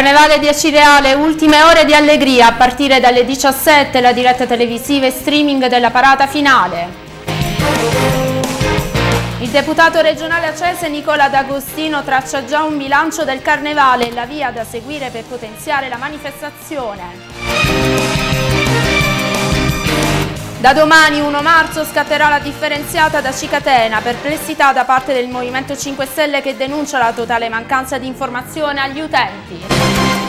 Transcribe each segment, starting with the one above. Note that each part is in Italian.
Carnevale di Acireale, ultime ore di allegria a partire dalle 17 la diretta televisiva e streaming della parata finale. Il deputato regionale acese Nicola D'Agostino traccia già un bilancio del Carnevale e la via da seguire per potenziare la manifestazione. Da domani 1 marzo scatterà la differenziata da Cicatena, perplessità da parte del Movimento 5 Stelle che denuncia la totale mancanza di informazione agli utenti.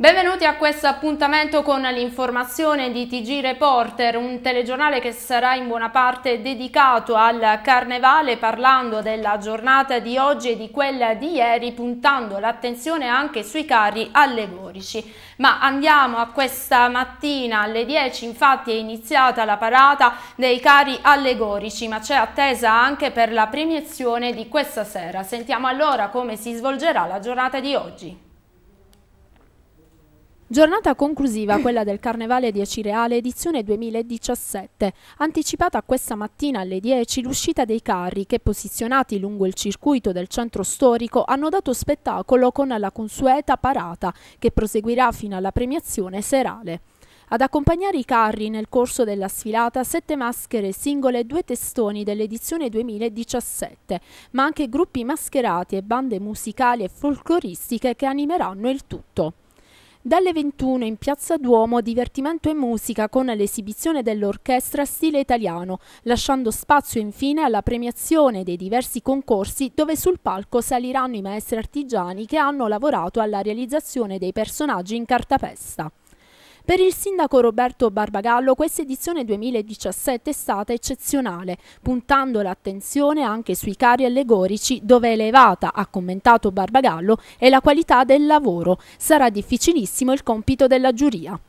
Benvenuti a questo appuntamento con l'informazione di TG Reporter, un telegiornale che sarà in buona parte dedicato al Carnevale parlando della giornata di oggi e di quella di ieri puntando l'attenzione anche sui carri allegorici. Ma andiamo a questa mattina alle 10 infatti è iniziata la parata dei carri allegorici ma c'è attesa anche per la premiazione di questa sera. Sentiamo allora come si svolgerà la giornata di oggi. Giornata conclusiva quella del Carnevale di Acireale edizione 2017, anticipata questa mattina alle 10 l'uscita dei carri che posizionati lungo il circuito del centro storico hanno dato spettacolo con la consueta parata che proseguirà fino alla premiazione serale. Ad accompagnare i carri nel corso della sfilata sette maschere singole e due testoni dell'edizione 2017, ma anche gruppi mascherati e bande musicali e folcloristiche che animeranno il tutto. Dalle 21 in Piazza Duomo divertimento e musica con l'esibizione dell'orchestra stile italiano, lasciando spazio infine alla premiazione dei diversi concorsi dove sul palco saliranno i maestri artigiani che hanno lavorato alla realizzazione dei personaggi in cartapesta. Per il sindaco Roberto Barbagallo questa edizione 2017 è stata eccezionale, puntando l'attenzione anche sui cari allegorici dove è elevata, ha commentato Barbagallo, è la qualità del lavoro. Sarà difficilissimo il compito della giuria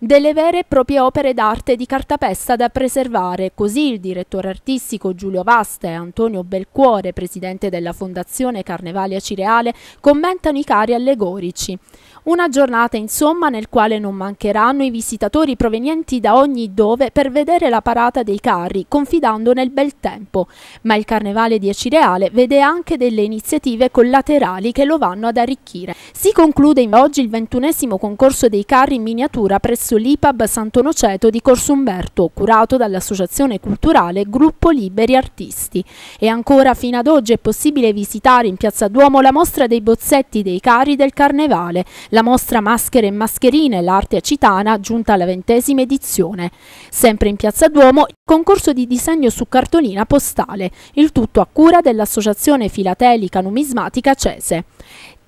delle vere e proprie opere d'arte di cartapesta da preservare. Così il direttore artistico Giulio Vasta e Antonio Belcuore, presidente della Fondazione Carnevalia Cireale, commentano i cari allegorici. Una giornata insomma nel quale non mancheranno i visitatori provenienti da ogni dove per vedere la parata dei carri, confidando nel bel tempo. Ma il Carnevale di Acireale vede anche delle iniziative collaterali che lo vanno ad arricchire. Si conclude oggi il ventunesimo concorso dei carri in miniatura presso l'IPAB Sant'Onoceto di Corso Umberto, curato dall'Associazione Culturale Gruppo Liberi Artisti. E ancora fino ad oggi è possibile visitare in Piazza Duomo la mostra dei bozzetti dei carri del Carnevale, la mostra Maschere e Mascherine, l'arte acitana, giunta alla ventesima edizione. Sempre in Piazza Duomo, il concorso di disegno su cartolina postale, il tutto a cura dell'Associazione Filatelica Numismatica Cese.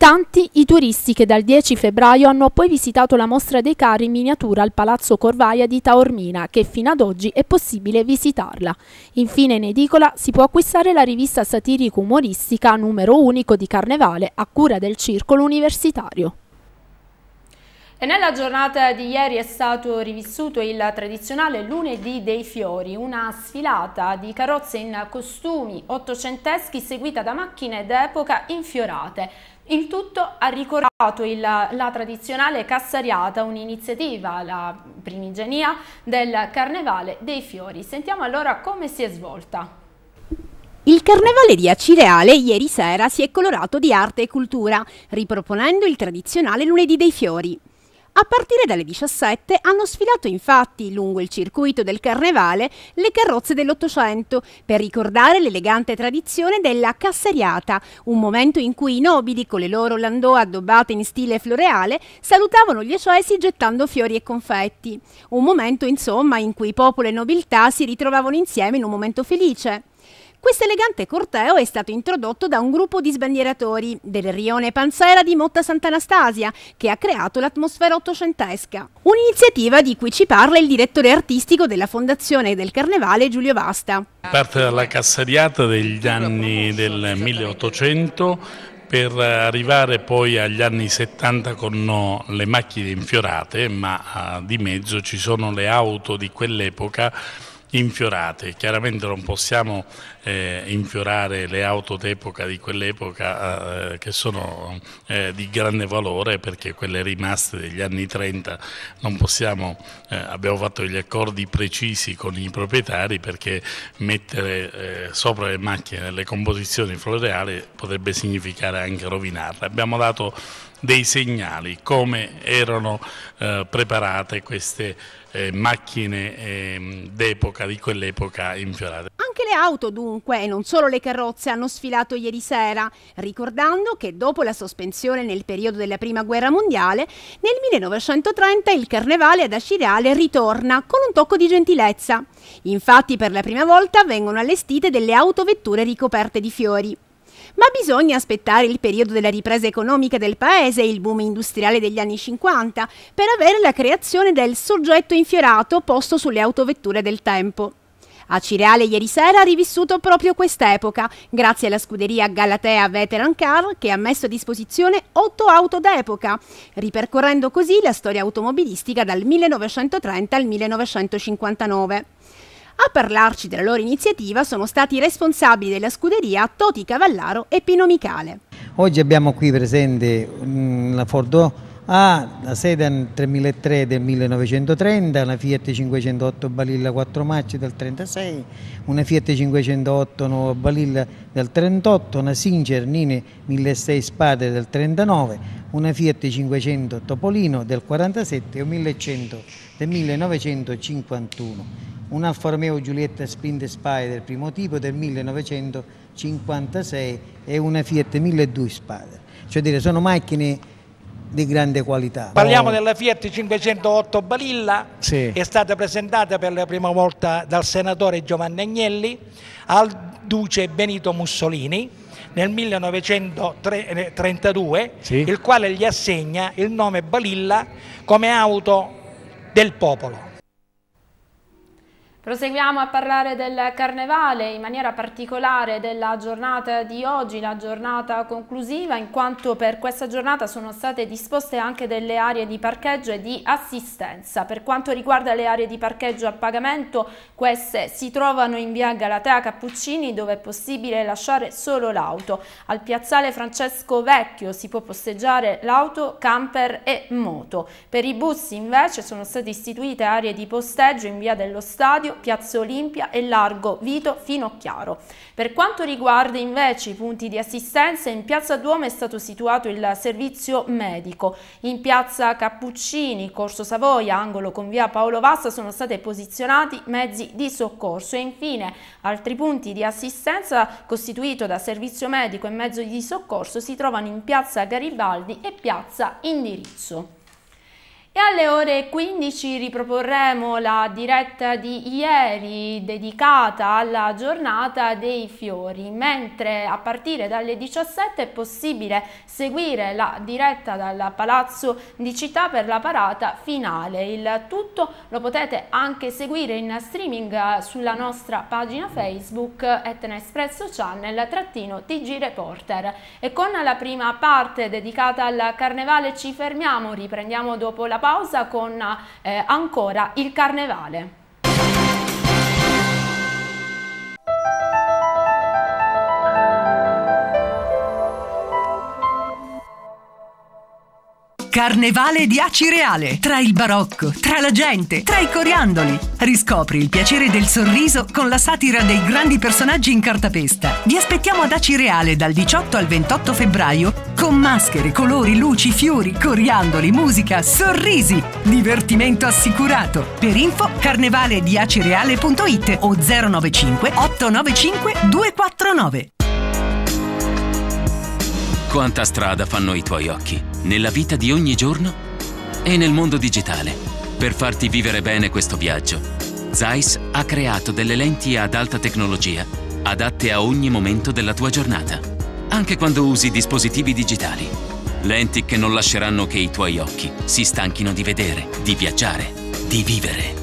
Tanti i turisti che dal 10 febbraio hanno poi visitato la mostra dei carri in miniatura al Palazzo Corvaia di Taormina, che fino ad oggi è possibile visitarla. Infine in edicola si può acquistare la rivista satirico-umoristica numero unico di Carnevale a cura del Circolo Universitario. E nella giornata di ieri è stato rivissuto il tradizionale lunedì dei fiori, una sfilata di carrozze in costumi ottocenteschi seguita da macchine d'epoca infiorate. Il tutto ha ricordato il, la tradizionale cassariata, un'iniziativa, la primigenia del Carnevale dei Fiori. Sentiamo allora come si è svolta. Il Carnevale di Acireale ieri sera si è colorato di arte e cultura, riproponendo il tradizionale lunedì dei fiori. A partire dalle 17 hanno sfilato infatti lungo il circuito del carnevale le carrozze dell'Ottocento per ricordare l'elegante tradizione della casseriata, un momento in cui i nobili con le loro landò addobbate in stile floreale salutavano gli accesi gettando fiori e confetti. Un momento insomma in cui popolo e nobiltà si ritrovavano insieme in un momento felice. Questo elegante corteo è stato introdotto da un gruppo di sbandieratori del rione Panzera di Motta Sant'Anastasia che ha creato l'atmosfera ottocentesca. Un'iniziativa di cui ci parla il direttore artistico della Fondazione del Carnevale Giulio Vasta. Parte dalla cassariata degli anni del 1800 per arrivare poi agli anni 70 con le macchine infiorate, ma di mezzo ci sono le auto di quell'epoca infiorate. Chiaramente non possiamo eh, infiorare le auto d'epoca di quell'epoca eh, che sono eh, di grande valore perché quelle rimaste degli anni 30 non possiamo, eh, abbiamo fatto degli accordi precisi con i proprietari perché mettere eh, sopra le macchine le composizioni floreali potrebbe significare anche rovinarle. Abbiamo dato dei segnali, come erano eh, preparate queste eh, macchine eh, d'epoca, di quell'epoca infiorate. Anche le auto dunque, e non solo le carrozze, hanno sfilato ieri sera, ricordando che dopo la sospensione nel periodo della Prima Guerra Mondiale, nel 1930 il carnevale ad Acireale ritorna con un tocco di gentilezza. Infatti per la prima volta vengono allestite delle autovetture ricoperte di fiori. Ma bisogna aspettare il periodo della ripresa economica del paese e il boom industriale degli anni 50 per avere la creazione del soggetto infiorato posto sulle autovetture del tempo. A Cireale ieri sera ha rivissuto proprio quest'epoca, grazie alla scuderia Galatea Veteran Car che ha messo a disposizione otto auto d'epoca, ripercorrendo così la storia automobilistica dal 1930 al 1959. A parlarci della loro iniziativa sono stati i responsabili della scuderia Toti Cavallaro e Pino Micale. Oggi abbiamo qui presente mm, la Ford A, la Sedan 3003 del 1930, una Fiat 508 Balilla 4 marce del 36, una Fiat 508 Nuova Balilla del 38, una Singer Nine 1600 Spade del 39, una Fiat 500 Topolino del 47 e un 1100 del 1951 un Alfa Romeo Giulietta Sprint Spider primo tipo del 1956 e una Fiat 1200 Spider. Cioè dire, sono macchine di grande qualità. Parliamo della Fiat 508 Balilla, sì. è stata presentata per la prima volta dal senatore Giovanni Agnelli al duce Benito Mussolini nel 1932, sì. il quale gli assegna il nome Balilla come auto del popolo. Proseguiamo a parlare del carnevale, in maniera particolare della giornata di oggi, la giornata conclusiva, in quanto per questa giornata sono state disposte anche delle aree di parcheggio e di assistenza. Per quanto riguarda le aree di parcheggio a pagamento, queste si trovano in via Galatea Cappuccini dove è possibile lasciare solo l'auto. Al piazzale Francesco Vecchio si può posteggiare l'auto, camper e moto. Per i bus invece sono state istituite aree di posteggio in via dello stadio Stadio, Piazza Olimpia e Largo Vito Finocchiaro. Per quanto riguarda invece i punti di assistenza, in Piazza Duomo è stato situato il servizio medico. In Piazza Cappuccini, Corso Savoia, angolo con via Paolo Vassa sono stati posizionati mezzi di soccorso e infine altri punti di assistenza costituito da servizio medico e mezzo di soccorso si trovano in Piazza Garibaldi e Piazza Indirizzo. E alle ore 15 riproporremo la diretta di ieri dedicata alla giornata dei fiori, mentre a partire dalle 17 è possibile seguire la diretta dal Palazzo di Città per la parata finale. Il tutto lo potete anche seguire in streaming sulla nostra pagina Facebook Etna Espresso Channel trattino TG Reporter. E con la prima parte dedicata al carnevale ci fermiamo, riprendiamo dopo la pausa con eh, ancora il carnevale. Carnevale di Acireale, tra il barocco, tra la gente, tra i coriandoli. Riscopri il piacere del sorriso con la satira dei grandi personaggi in cartapesta. Vi aspettiamo ad Acireale dal 18 al 28 febbraio con maschere, colori, luci, fiori, coriandoli, musica, sorrisi. Divertimento assicurato. Per info carnevalediacireale.it o 095 895 249. Quanta strada fanno i tuoi occhi, nella vita di ogni giorno e nel mondo digitale. Per farti vivere bene questo viaggio, Zeiss ha creato delle lenti ad alta tecnologia, adatte a ogni momento della tua giornata, anche quando usi dispositivi digitali. Lenti che non lasceranno che i tuoi occhi si stanchino di vedere, di viaggiare, di vivere.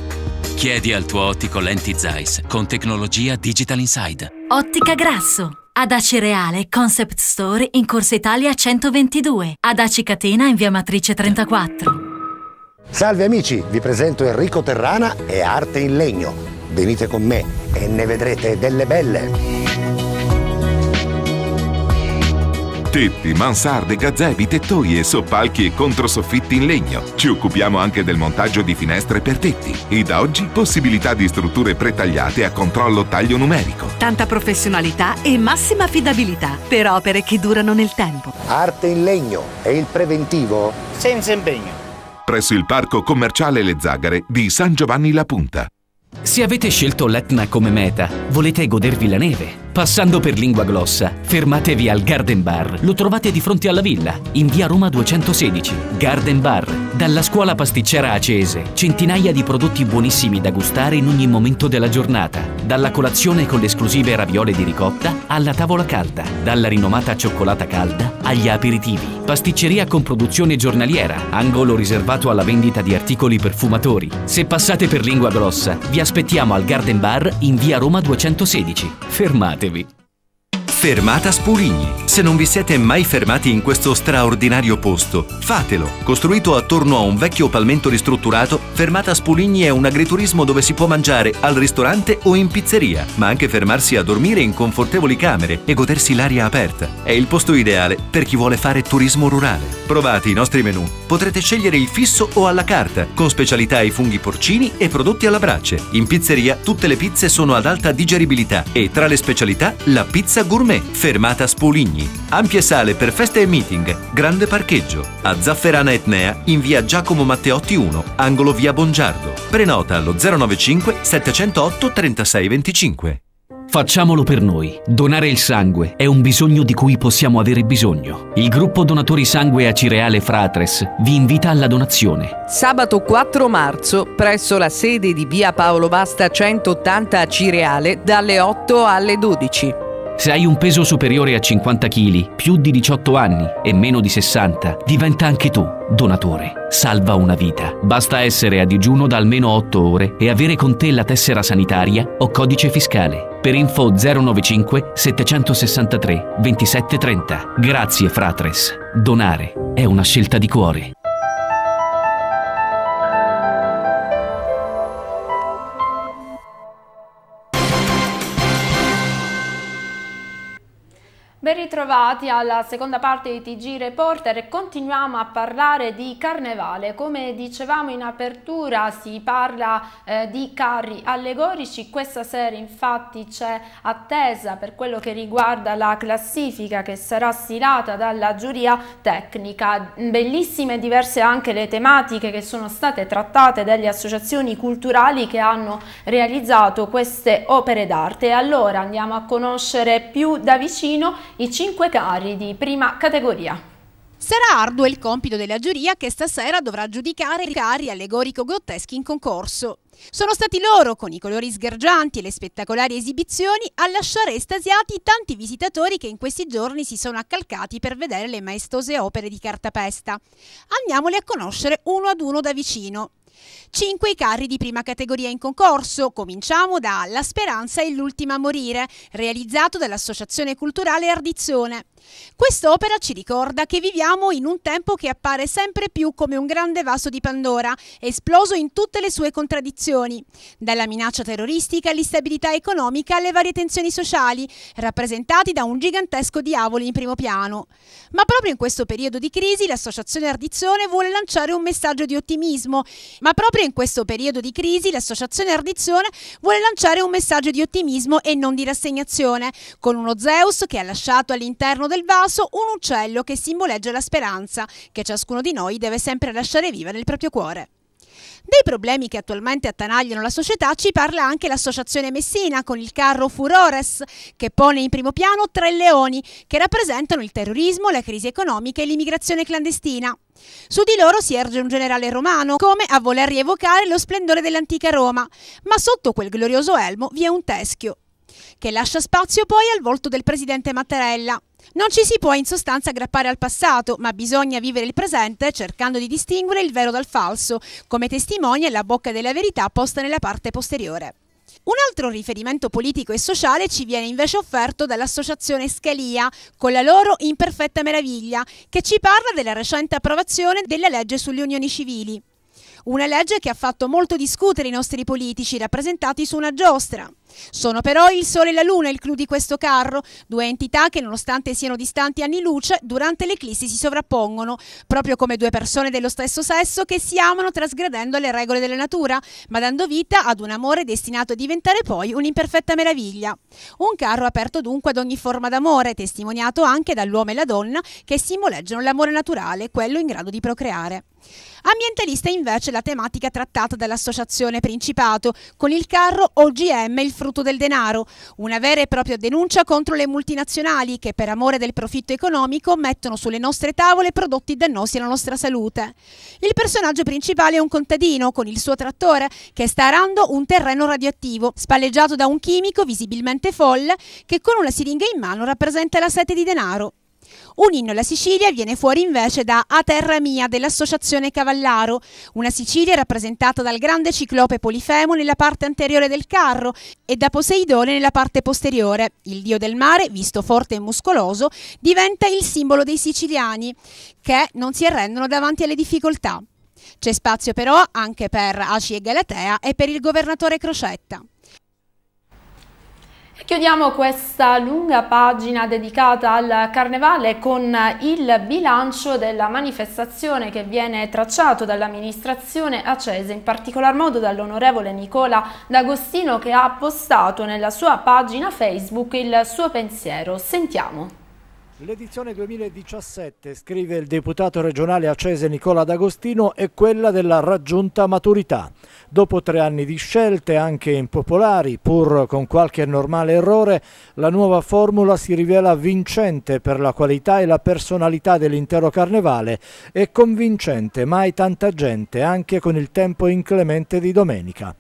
Chiedi al tuo ottico lenti Zeiss con tecnologia Digital Inside. Ottica Grasso ad Aci Reale Concept Store in Corsa Italia 122. Ad Aci Catena in via Matrice 34. Salve amici, vi presento Enrico Terrana e Arte in Legno. Venite con me e ne vedrete delle belle. Tetti, mansarde, gazebi, tettoie, soppalchi e controsoffitti in legno. Ci occupiamo anche del montaggio di finestre per tetti. E da oggi possibilità di strutture pretagliate a controllo taglio numerico. Tanta professionalità e massima affidabilità per opere che durano nel tempo. Arte in legno e il preventivo senza impegno. Presso il parco commerciale Le Zagare di San Giovanni La Punta. Se avete scelto l'Etna come meta, volete godervi la neve Passando per Lingua Glossa, fermatevi al Garden Bar. Lo trovate di fronte alla villa, in via Roma 216. Garden Bar. Dalla scuola pasticcera Acese, centinaia di prodotti buonissimi da gustare in ogni momento della giornata. Dalla colazione con le esclusive raviole di ricotta alla tavola calda. Dalla rinomata cioccolata calda agli aperitivi. Pasticceria con produzione giornaliera. Angolo riservato alla vendita di articoli perfumatori. Se passate per Lingua Glossa, vi aspettiamo al Garden Bar in via Roma 216. Fermate Fermatevi. Fermata Spuligni. Se non vi siete mai fermati in questo straordinario posto, fatelo. Costruito attorno a un vecchio palmento ristrutturato, Fermata Spuligni è un agriturismo dove si può mangiare al ristorante o in pizzeria, ma anche fermarsi a dormire in confortevoli camere e godersi l'aria aperta. È il posto ideale per chi vuole fare turismo rurale. Provate i nostri menù. Potrete scegliere il fisso o alla carta, con specialità ai funghi porcini e prodotti alla brace. In pizzeria tutte le pizze sono ad alta digeribilità e tra le specialità la pizza gourmet Gourmet, fermata Spoligni. Ampie sale per feste e meeting, grande parcheggio. A Zafferana Etnea in via Giacomo Matteotti 1, angolo via Bongiardo. Prenota allo 095 708 3625. Facciamolo per noi. Donare il sangue è un bisogno di cui possiamo avere bisogno. Il gruppo Donatori Sangue a Cireale Fratres vi invita alla donazione. Sabato 4 marzo, presso la sede di via Paolo Basta 180 a Cireale, dalle 8 alle 12. Se hai un peso superiore a 50 kg, più di 18 anni e meno di 60, diventa anche tu donatore. Salva una vita. Basta essere a digiuno da almeno 8 ore e avere con te la tessera sanitaria o codice fiscale. Per info 095 763 2730. Grazie Fratres. Donare è una scelta di cuore. Ritrovati alla seconda parte di TG Reporter e continuiamo a parlare di carnevale. Come dicevamo in apertura si parla eh, di carri allegorici, questa sera infatti c'è attesa per quello che riguarda la classifica che sarà stilata dalla giuria tecnica. Bellissime e diverse anche le tematiche che sono state trattate dalle associazioni culturali che hanno realizzato queste opere d'arte. Allora andiamo a conoscere più da vicino i cinque carri di prima categoria. Sarà arduo il compito della giuria che stasera dovrà giudicare i carri allegorico-grotteschi in concorso. Sono stati loro, con i colori sgargianti e le spettacolari esibizioni, a lasciare estasiati tanti visitatori che in questi giorni si sono accalcati per vedere le maestose opere di cartapesta. Andiamoli a conoscere uno ad uno da vicino. Cinque i carri di prima categoria in concorso. Cominciamo da La Speranza e l'ultima a morire, realizzato dall'Associazione Culturale Ardizzone. Quest'opera ci ricorda che viviamo in un tempo che appare sempre più come un grande vaso di Pandora, esploso in tutte le sue contraddizioni, dalla minaccia terroristica all'instabilità economica alle varie tensioni sociali, rappresentati da un gigantesco diavolo in primo piano. Ma proprio in questo periodo di crisi l'associazione Ardizzone vuole lanciare un messaggio di ottimismo, ma proprio in questo periodo di crisi l'associazione Ardizzone vuole lanciare un messaggio di ottimismo e non di rassegnazione, con uno Zeus che ha lasciato all'interno del vaso un uccello che simboleggia la speranza che ciascuno di noi deve sempre lasciare viva nel proprio cuore. Dei problemi che attualmente attanagliano la società ci parla anche l'associazione Messina con il carro Furores, che pone in primo piano tre leoni che rappresentano il terrorismo, la crisi economica e l'immigrazione clandestina. Su di loro si erge un generale romano, come a voler rievocare lo splendore dell'antica Roma, ma sotto quel glorioso elmo vi è un teschio, che lascia spazio poi al volto del presidente Mattarella. Non ci si può in sostanza aggrappare al passato, ma bisogna vivere il presente cercando di distinguere il vero dal falso, come testimonia la bocca della verità posta nella parte posteriore. Un altro riferimento politico e sociale ci viene invece offerto dall'associazione Scalia, con la loro Imperfetta Meraviglia, che ci parla della recente approvazione della legge sulle unioni civili. Una legge che ha fatto molto discutere i nostri politici rappresentati su una giostra. Sono però il Sole e la Luna il clou di questo carro, due entità che nonostante siano distanti anni luce, durante l'eclissi si sovrappongono, proprio come due persone dello stesso sesso che si amano trasgredendo le regole della natura, ma dando vita ad un amore destinato a diventare poi un'imperfetta meraviglia. Un carro aperto dunque ad ogni forma d'amore, testimoniato anche dall'uomo e la donna che simboleggiano l'amore naturale, quello in grado di procreare. Ambientalista invece la tematica trattata dall'Associazione Principato, con il carro OGM il frutto del denaro, una vera e propria denuncia contro le multinazionali che per amore del profitto economico mettono sulle nostre tavole prodotti dannosi alla nostra salute. Il personaggio principale è un contadino con il suo trattore che sta arando un terreno radioattivo, spalleggiato da un chimico visibilmente folle che con una siringa in mano rappresenta la sete di denaro. Un inno alla Sicilia viene fuori invece da A Terra Mia dell'Associazione Cavallaro, una Sicilia rappresentata dal grande ciclope Polifemo nella parte anteriore del carro e da Poseidone nella parte posteriore. Il dio del mare, visto forte e muscoloso, diventa il simbolo dei siciliani che non si arrendono davanti alle difficoltà. C'è spazio però anche per Aci e Galatea e per il governatore Crocetta. Chiudiamo questa lunga pagina dedicata al Carnevale con il bilancio della manifestazione che viene tracciato dall'amministrazione acese, in particolar modo dall'onorevole Nicola D'Agostino che ha postato nella sua pagina Facebook il suo pensiero. Sentiamo. L'edizione 2017, scrive il deputato regionale accese Nicola D'Agostino, è quella della raggiunta maturità. Dopo tre anni di scelte, anche impopolari, pur con qualche normale errore, la nuova formula si rivela vincente per la qualità e la personalità dell'intero carnevale e convincente, mai tanta gente, anche con il tempo inclemente di domenica.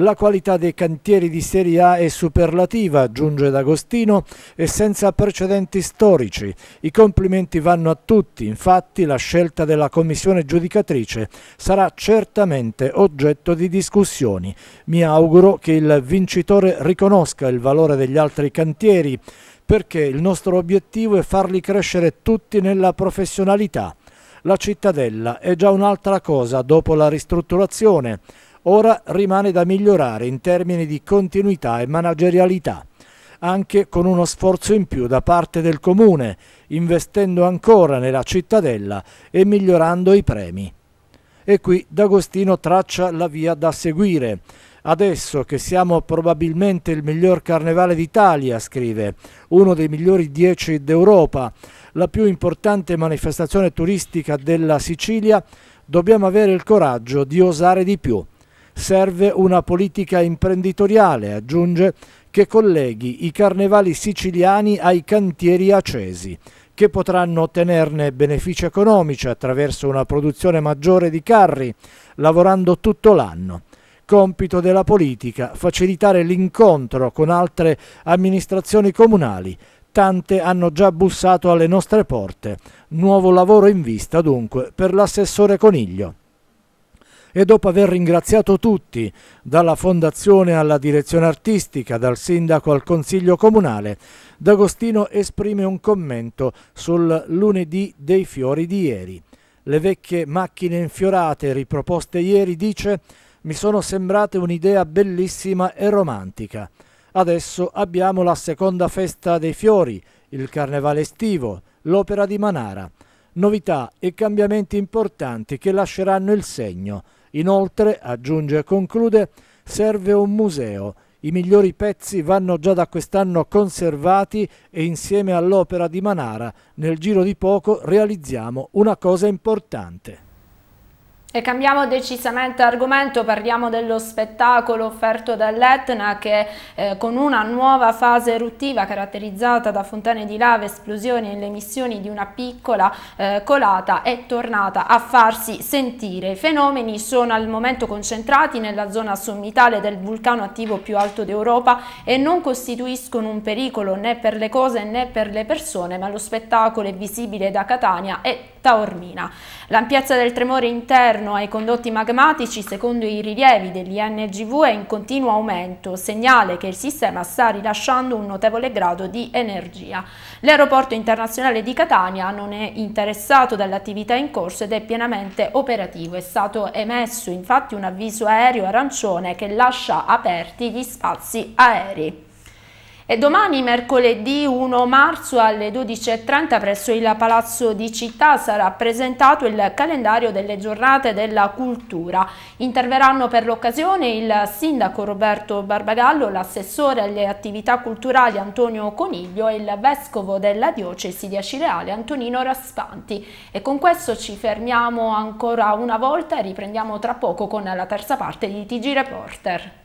La qualità dei cantieri di Serie A è superlativa, aggiunge D'Agostino, e senza precedenti storici. I complimenti vanno a tutti, infatti la scelta della commissione giudicatrice sarà certamente oggetto di discussioni. Mi auguro che il vincitore riconosca il valore degli altri cantieri, perché il nostro obiettivo è farli crescere tutti nella professionalità. La cittadella è già un'altra cosa dopo la ristrutturazione. Ora rimane da migliorare in termini di continuità e managerialità, anche con uno sforzo in più da parte del Comune, investendo ancora nella cittadella e migliorando i premi. E qui D'Agostino traccia la via da seguire. Adesso che siamo probabilmente il miglior carnevale d'Italia, scrive, uno dei migliori dieci d'Europa, la più importante manifestazione turistica della Sicilia, dobbiamo avere il coraggio di osare di più Serve una politica imprenditoriale, aggiunge, che colleghi i carnevali siciliani ai cantieri accesi, che potranno ottenerne benefici economici attraverso una produzione maggiore di carri, lavorando tutto l'anno. Compito della politica facilitare l'incontro con altre amministrazioni comunali. Tante hanno già bussato alle nostre porte. Nuovo lavoro in vista dunque per l'assessore Coniglio e dopo aver ringraziato tutti, dalla fondazione alla direzione artistica, dal sindaco al consiglio comunale, D'Agostino esprime un commento sul lunedì dei fiori di ieri. Le vecchie macchine infiorate riproposte ieri dice mi sono sembrate un'idea bellissima e romantica. Adesso abbiamo la seconda festa dei fiori, il carnevale estivo, l'opera di Manara. Novità e cambiamenti importanti che lasceranno il segno. Inoltre, aggiunge e conclude, serve un museo. I migliori pezzi vanno già da quest'anno conservati e insieme all'opera di Manara, nel giro di poco, realizziamo una cosa importante. E cambiamo decisamente argomento, parliamo dello spettacolo offerto dall'Etna che eh, con una nuova fase eruttiva caratterizzata da fontane di lava, esplosioni e le emissioni di una piccola eh, colata è tornata a farsi sentire. I fenomeni sono al momento concentrati nella zona sommitale del vulcano attivo più alto d'Europa e non costituiscono un pericolo né per le cose né per le persone, ma lo spettacolo è visibile da Catania e Taormina. L'ampiezza del tremore interno esterno ai condotti magmatici, secondo i rilievi dell'INGV, è in continuo aumento, segnale che il sistema sta rilasciando un notevole grado di energia. L'aeroporto internazionale di Catania non è interessato dall'attività in corso ed è pienamente operativo. È stato emesso infatti un avviso aereo arancione che lascia aperti gli spazi aerei. E domani, mercoledì 1 marzo alle 12.30 presso il Palazzo di Città sarà presentato il calendario delle giornate della cultura. Interverranno per l'occasione il sindaco Roberto Barbagallo, l'assessore alle attività culturali Antonio Coniglio e il vescovo della diocesi di Acireale Antonino Raspanti. E con questo ci fermiamo ancora una volta e riprendiamo tra poco con la terza parte di TG Reporter.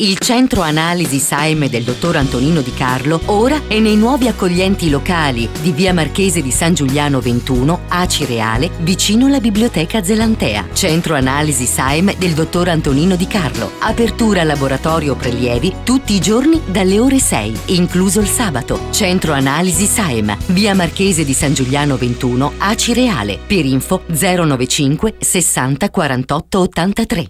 Il centro analisi Saime del dottor Antonino Di Carlo ora è nei nuovi accoglienti locali di via Marchese di San Giuliano 21, Aci Reale, vicino alla biblioteca Zelantea. Centro analisi Saime del dottor Antonino Di Carlo. Apertura laboratorio prelievi tutti i giorni dalle ore 6, incluso il sabato. Centro analisi Saim, via Marchese di San Giuliano 21, Aci Reale. Per info 095 60 48 83.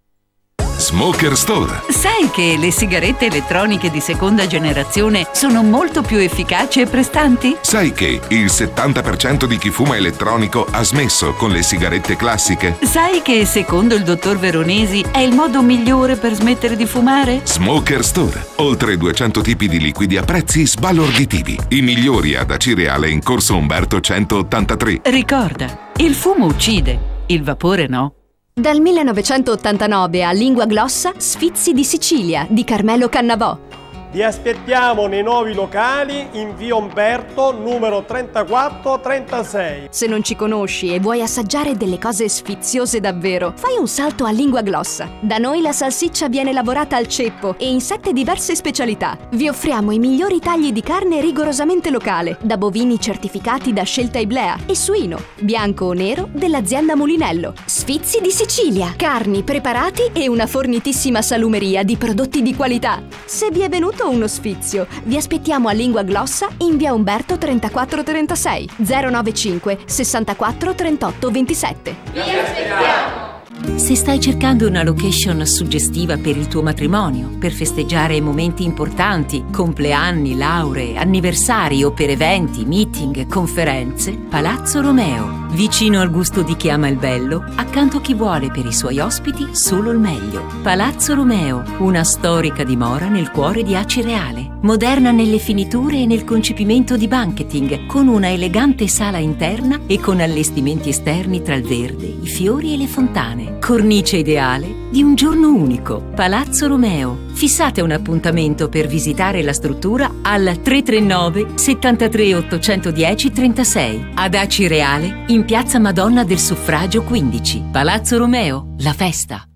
Smoker Store. Sai che le sigarette elettroniche di seconda generazione sono molto più efficaci e prestanti? Sai che il 70% di chi fuma elettronico ha smesso con le sigarette classiche? Sai che secondo il dottor Veronesi è il modo migliore per smettere di fumare? Smoker Store. Oltre 200 tipi di liquidi a prezzi sbalorditivi. I migliori ad Acireale in corso Umberto 183. Ricorda, il fumo uccide, il vapore no. Dal 1989 a Lingua Glossa, Sfizi di Sicilia di Carmelo Cannavò. Vi aspettiamo nei nuovi locali in via Umberto numero 3436. Se non ci conosci e vuoi assaggiare delle cose sfiziose davvero, fai un salto a Lingua Glossa. Da noi la salsiccia viene lavorata al ceppo e in sette diverse specialità. Vi offriamo i migliori tagli di carne rigorosamente locale, da bovini certificati da Scelta Iblea e suino, bianco o nero dell'azienda Mulinello. Sfizi di Sicilia, carni preparati e una fornitissima salumeria di prodotti di qualità. Se vi è venuto uno sfizio. Vi aspettiamo a Lingua Glossa in via Umberto 3436 095 64 38 27. Vi aspettiamo! Se stai cercando una location suggestiva per il tuo matrimonio, per festeggiare momenti importanti, compleanni, lauree, anniversari o per eventi, meeting, conferenze, Palazzo Romeo. Vicino al gusto di chi ama il bello, accanto a chi vuole per i suoi ospiti solo il meglio. Palazzo Romeo, una storica dimora nel cuore di Aci Reale. Moderna nelle finiture e nel concepimento di banqueting, con una elegante sala interna e con allestimenti esterni tra il verde, i fiori e le fontane. Cornice ideale di un giorno unico. Palazzo Romeo. Fissate un appuntamento per visitare la struttura al 339 73 810 36 ad Aci Reale in Piazza Madonna del Suffragio 15. Palazzo Romeo, la festa.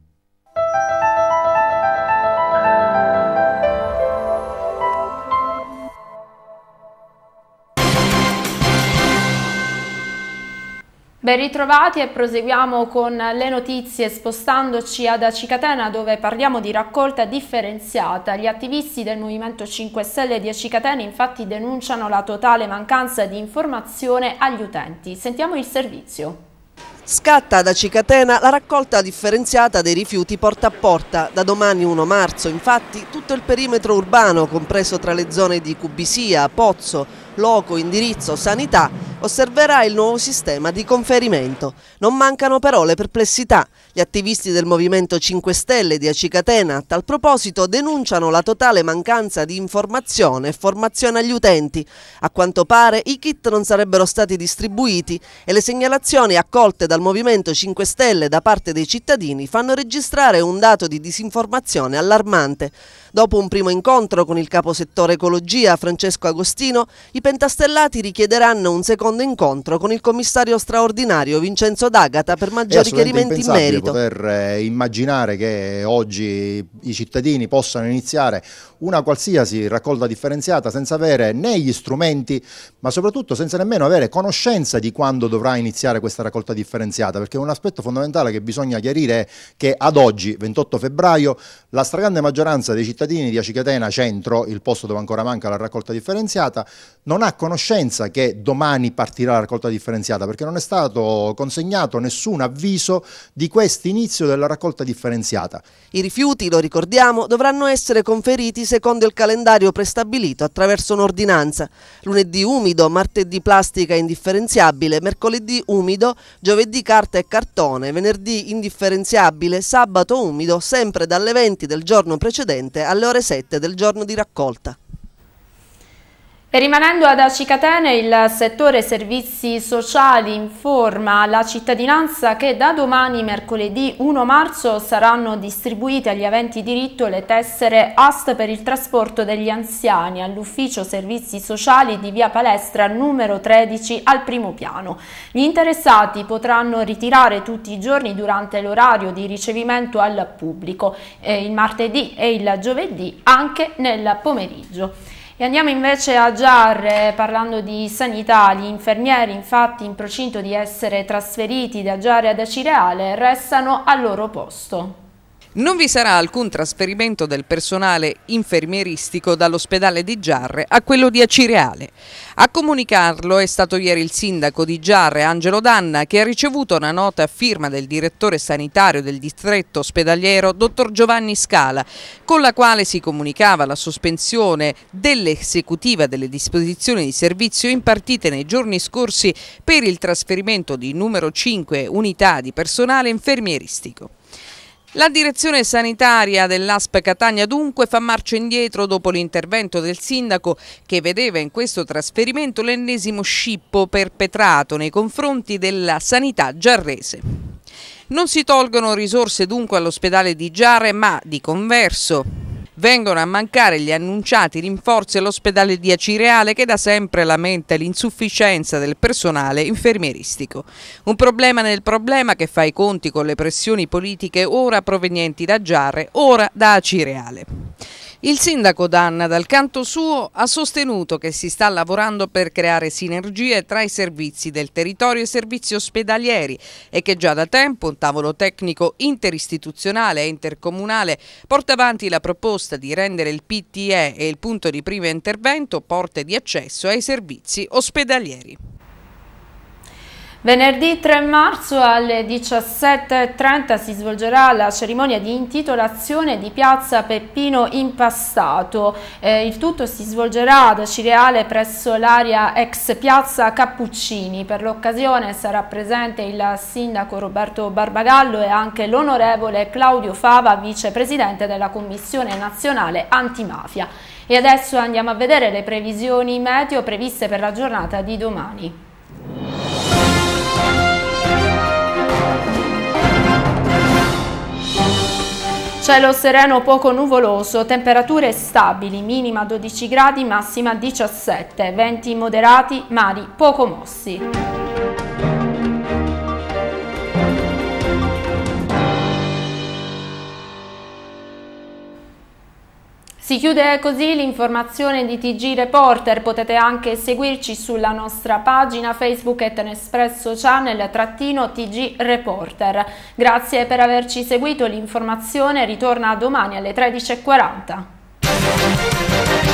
Ben ritrovati e proseguiamo con le notizie spostandoci ad Acicatena dove parliamo di raccolta differenziata. Gli attivisti del Movimento 5 Stelle di Acicatena infatti denunciano la totale mancanza di informazione agli utenti. Sentiamo il servizio. Scatta da Cicatena la raccolta differenziata dei rifiuti porta a porta. Da domani 1 marzo, infatti, tutto il perimetro urbano, compreso tra le zone di Cubisia, Pozzo, loco, indirizzo, sanità, osserverà il nuovo sistema di conferimento. Non mancano però le perplessità. Gli attivisti del Movimento 5 Stelle di Acicatena a tal proposito denunciano la totale mancanza di informazione e formazione agli utenti. A quanto pare i kit non sarebbero stati distribuiti e le segnalazioni accolte dal Movimento 5 Stelle da parte dei cittadini fanno registrare un dato di disinformazione allarmante. Dopo un primo incontro con il caposettore ecologia Francesco Agostino, i pentastellati richiederanno un secondo incontro con il commissario straordinario Vincenzo D'Agata per maggiori chiarimenti in merito. poter eh, immaginare che oggi i cittadini possano iniziare una qualsiasi raccolta differenziata senza avere né gli strumenti, ma soprattutto senza nemmeno avere conoscenza di quando dovrà iniziare questa raccolta differenziata, perché un aspetto fondamentale che bisogna chiarire è che ad oggi, 28 febbraio, la stragrande maggioranza dei cittadini di Acicatena Centro, il posto dove ancora manca la raccolta differenziata, non ha conoscenza che domani partirà la raccolta differenziata, perché non è stato consegnato nessun avviso di questo inizio della raccolta differenziata. I rifiuti, lo ricordiamo, dovranno essere conferiti secondo il calendario prestabilito attraverso un'ordinanza. Lunedì umido, martedì plastica indifferenziabile, mercoledì umido, giovedì carta e cartone, venerdì indifferenziabile, sabato umido, sempre dalle 20 del giorno precedente alle ore 7 del giorno di raccolta. E rimanendo ad Acicatene, il settore servizi sociali informa alla cittadinanza che da domani, mercoledì 1 marzo, saranno distribuite agli aventi diritto le tessere AST per il trasporto degli anziani all'ufficio servizi sociali di via Palestra numero 13 al primo piano. Gli interessati potranno ritirare tutti i giorni durante l'orario di ricevimento al pubblico, il martedì e il giovedì anche nel pomeriggio. E andiamo invece a Giarre parlando di sanità, gli infermieri infatti in procinto di essere trasferiti da Giarre ad Acireale restano al loro posto. Non vi sarà alcun trasferimento del personale infermieristico dall'ospedale di Giarre a quello di Acireale. A comunicarlo è stato ieri il sindaco di Giarre, Angelo Danna, che ha ricevuto una nota a firma del direttore sanitario del distretto ospedaliero, dottor Giovanni Scala, con la quale si comunicava la sospensione dell'esecutiva delle disposizioni di servizio impartite nei giorni scorsi per il trasferimento di numero 5 unità di personale infermieristico. La direzione sanitaria dell'ASP Catania dunque fa marcia indietro dopo l'intervento del sindaco che vedeva in questo trasferimento l'ennesimo scippo perpetrato nei confronti della sanità giarrese. Non si tolgono risorse dunque all'ospedale di Giarre ma di converso Vengono a mancare gli annunciati rinforzi all'ospedale di Acireale che da sempre lamenta l'insufficienza del personale infermieristico. Un problema nel problema che fa i conti con le pressioni politiche ora provenienti da Giarre, ora da Acireale. Il sindaco Danna, dal canto suo, ha sostenuto che si sta lavorando per creare sinergie tra i servizi del territorio e i servizi ospedalieri e che già da tempo un tavolo tecnico interistituzionale e intercomunale porta avanti la proposta di rendere il PTE e il punto di primo intervento porte di accesso ai servizi ospedalieri. Venerdì 3 marzo alle 17.30 si svolgerà la cerimonia di intitolazione di Piazza Peppino Impastato. Eh, il tutto si svolgerà ad Cireale presso l'area ex Piazza Cappuccini. Per l'occasione sarà presente il sindaco Roberto Barbagallo e anche l'onorevole Claudio Fava, vicepresidente della Commissione Nazionale Antimafia. E adesso andiamo a vedere le previsioni meteo previste per la giornata di domani. Cielo sereno poco nuvoloso, temperature stabili, minima 12 gradi, massima 17, venti moderati, mari poco mossi. Si chiude così l'informazione di TG Reporter, potete anche seguirci sulla nostra pagina Facebook et Nespresso Channel trattino TG Reporter. Grazie per averci seguito, l'informazione ritorna domani alle 13.40.